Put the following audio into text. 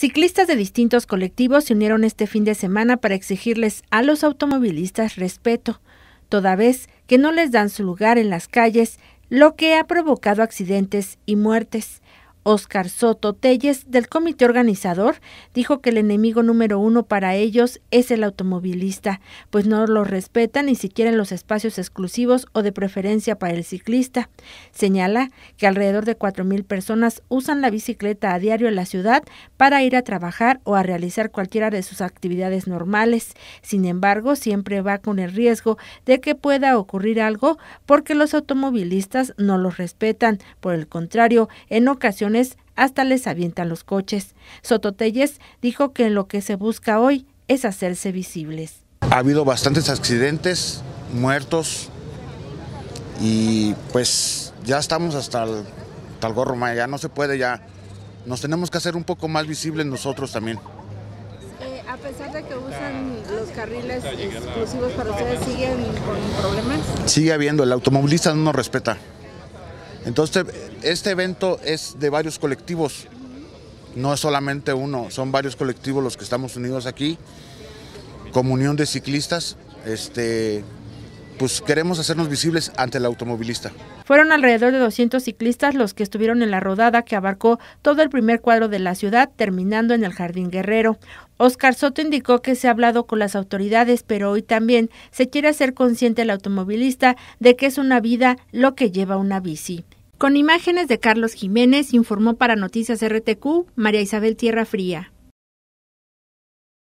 Ciclistas de distintos colectivos se unieron este fin de semana para exigirles a los automovilistas respeto, toda vez que no les dan su lugar en las calles, lo que ha provocado accidentes y muertes. Oscar Soto Telles, del comité organizador, dijo que el enemigo número uno para ellos es el automovilista, pues no lo respetan ni siquiera en los espacios exclusivos o de preferencia para el ciclista. Señala que alrededor de cuatro mil personas usan la bicicleta a diario en la ciudad para ir a trabajar o a realizar cualquiera de sus actividades normales. Sin embargo, siempre va con el riesgo de que pueda ocurrir algo porque los automovilistas no los respetan. Por el contrario, en ocasiones hasta les avientan los coches. Sototelles dijo que lo que se busca hoy es hacerse visibles. Ha habido bastantes accidentes, muertos y pues ya estamos hasta el, tal gorro, ya no se puede, ya nos tenemos que hacer un poco más visibles nosotros también. Eh, a pesar de que usan los carriles exclusivos para ustedes, ¿siguen con problemas? Sigue habiendo, el automovilista no nos respeta. Entonces, este evento es de varios colectivos, no es solamente uno, son varios colectivos los que estamos unidos aquí, comunión de ciclistas, este, pues queremos hacernos visibles ante el automovilista. Fueron alrededor de 200 ciclistas los que estuvieron en la rodada que abarcó todo el primer cuadro de la ciudad, terminando en el Jardín Guerrero. Oscar Soto indicó que se ha hablado con las autoridades, pero hoy también se quiere hacer consciente el automovilista de que es una vida lo que lleva una bici. Con imágenes de Carlos Jiménez, informó para Noticias RTQ María Isabel Tierra Fría.